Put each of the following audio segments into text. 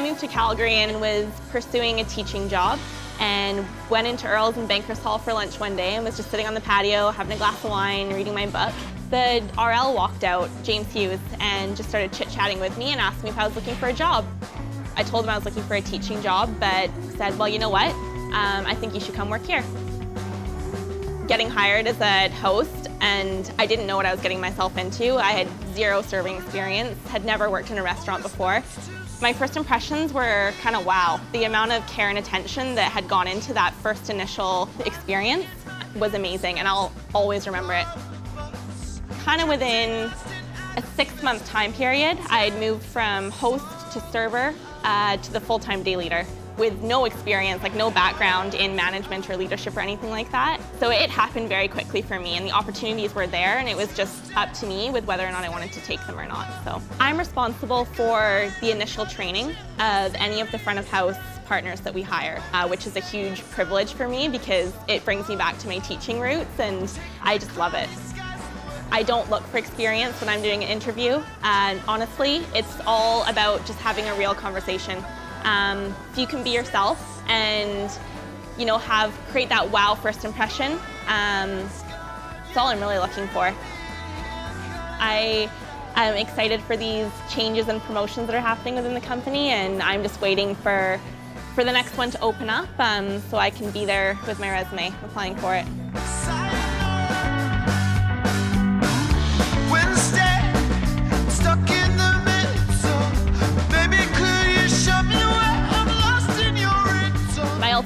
I moved to Calgary and was pursuing a teaching job and went into Earls and Bankers Hall for lunch one day and was just sitting on the patio having a glass of wine, reading my book. The RL walked out, James Hughes, and just started chit-chatting with me and asked me if I was looking for a job. I told him I was looking for a teaching job, but said, well, you know what? Um, I think you should come work here. Getting hired as a host, and I didn't know what I was getting myself into. I had zero serving experience, had never worked in a restaurant before. My first impressions were kind of wow. The amount of care and attention that had gone into that first initial experience was amazing, and I'll always remember it. Kind of within a six month time period, I had moved from host to server uh, to the full-time day leader with no experience, like no background in management or leadership or anything like that. So it happened very quickly for me and the opportunities were there and it was just up to me with whether or not I wanted to take them or not. So I'm responsible for the initial training of any of the front of house partners that we hire, uh, which is a huge privilege for me because it brings me back to my teaching roots and I just love it. I don't look for experience when I'm doing an interview. And honestly, it's all about just having a real conversation. Um, if you can be yourself and you know have create that wow first impression, um, that's all I'm really looking for. I am excited for these changes and promotions that are happening within the company, and I'm just waiting for for the next one to open up um, so I can be there with my resume applying for it.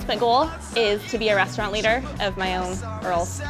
Ultimate goal is to be a restaurant leader of my own Earls.